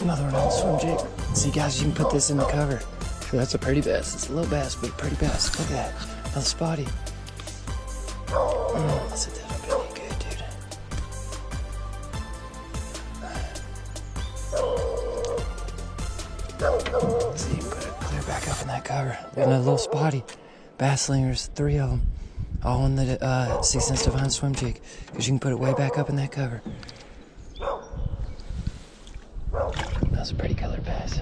Another one on the swim jig. See, guys, you can put this in the cover. That's a pretty bass. It's a little bass, but a pretty bass. Look at that. Another spotty. Mm, that's a definitely good, dude. See, put it clear back up in that cover. At that little spotty. Bass slingers, three of them. All in the uh, 6th Sense Divine swim jig. Because you can put it way back up in that cover. That was a pretty colored bass.